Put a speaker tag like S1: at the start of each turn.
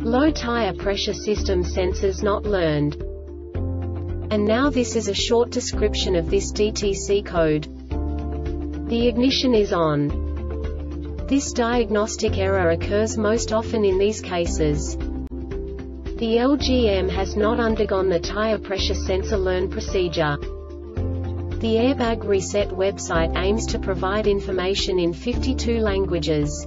S1: low tire pressure system sensors not learned. And now this is a short description of this DTC code. The ignition is on. This diagnostic error occurs most often in these cases. The LGM has not undergone the tire pressure sensor learn procedure. The Airbag Reset website aims to provide information in 52 languages.